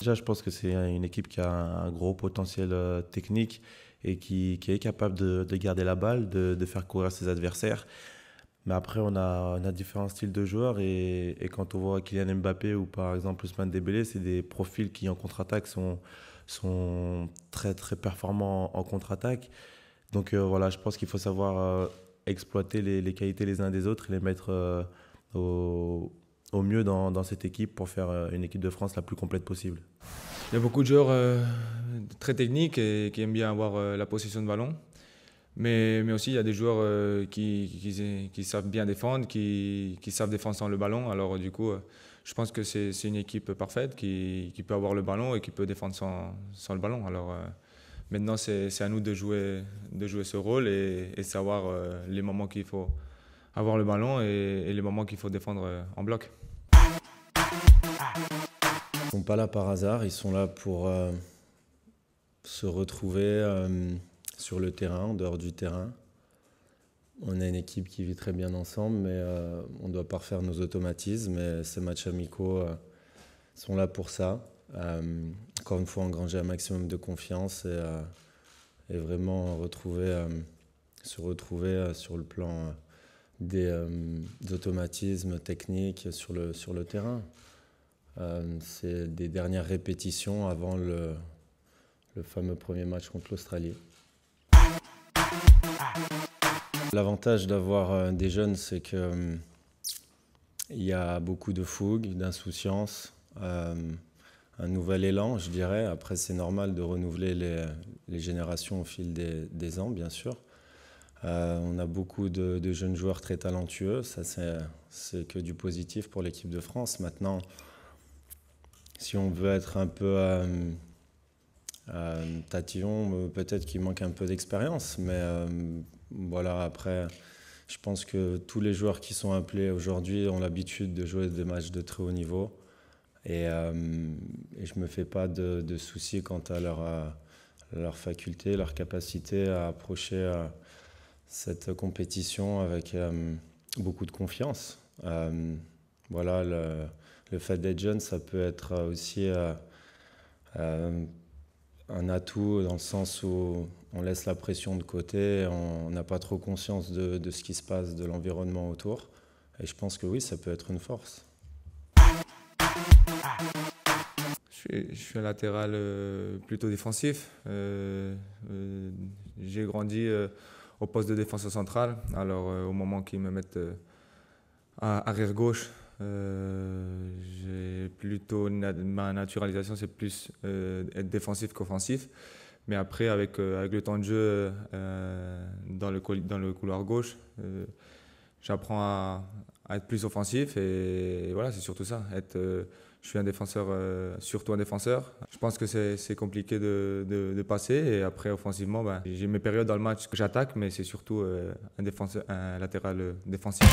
Déjà, je pense que c'est une équipe qui a un gros potentiel euh, technique et qui, est capable de, garder la balle, de, faire courir ses adversaires. Mais après, on a, différents styles de joueurs et, quand on voit Kylian Mbappé ou par exemple Ousmane Dembélé, c'est des profils qui en contre-attaque sont, très très performants en, contre-attaque. Donc euh, voilà, je pense qu'il faut savoir euh, exploiter les, qualités les uns des autres et les mettre au, au, mieux dans, cette équipe pour faire une équipe de France la plus complète possible. Il y a beaucoup de joueurs très techniques et qui aiment bien avoir la possession de ballon. Mais, mais, aussi, il y a des joueurs euh, qui, savent bien défendre, qui, savent défendre sans le ballon. Alors, du coup, euh, je pense que c'est une équipe parfaite qui, peut avoir le ballon et qui peut défendre sans, le ballon. Alors, euh, maintenant, c'est à nous de jouer, de jouer ce rôle et, et savoir les moments qu'il faut avoir le ballon et, et les moments qu'il faut défendre en bloc. Ils ne sont pas là par hasard, ils sont là pour se retrouver sur le terrain, en dehors du terrain. On a une équipe qui vit très bien ensemble, mais euh, on doit parfaire nos automatismes. Et ces matchs amicaux euh, sont là pour ça. Euh, encore une fois, engranger un maximum de confiance et, vraiment retrouver, se retrouver sur le plan des, automatismes techniques sur le, sur le terrain. C'est des dernières répétitions avant le, le fameux premier match contre l'Australie. L'avantage d'avoir euh, des jeunes, c'est qu'il euh, y a beaucoup de fougue, d'insouciance, euh, un nouvel élan, je dirais. Après, c'est normal de renouveler les, générations au fil des, ans, bien sûr. On a beaucoup de, jeunes joueurs très talentueux, ça c'est que du positif pour l'équipe de France. Maintenant, si on veut être un peu tatillon, peut-être qu'il manque un peu d'expérience, mais voilà, après, je pense que tous les joueurs qui sont appelés aujourd'hui ont l'habitude de jouer des matchs de très haut niveau. Et, euh, je ne me fais pas de, soucis quant à leur, leur faculté, leur capacité à approcher euh, cette compétition avec euh, beaucoup de confiance. voilà, le, fait d'être jeune, ça peut être aussi un atout dans le sens où on laisse la pression de côté, on n'a pas trop conscience de, ce qui se passe, de l'environnement autour. Et je pense que oui, ça peut être une force. Je suis, un latéral euh, plutôt défensif. Euh, euh, j'ai grandi au poste de défenseur central. Alors au moment qu'ils me mettent à arrière gauche, j'ai plutôt ma naturalisation, c'est plus être défensif qu'offensif. Mais après, avec, euh, avec le temps de jeu euh, dans, le, dans le couloir gauche, euh, j'apprends à, être plus offensif. Et, voilà, c'est surtout ça. Être, je suis un défenseur, surtout un défenseur. Je pense que c'est compliqué de, passer. Et après, offensivement, ben, j'ai mes périodes dans le match que j'attaque, mais c'est surtout un, défenseur, un latéral défensif.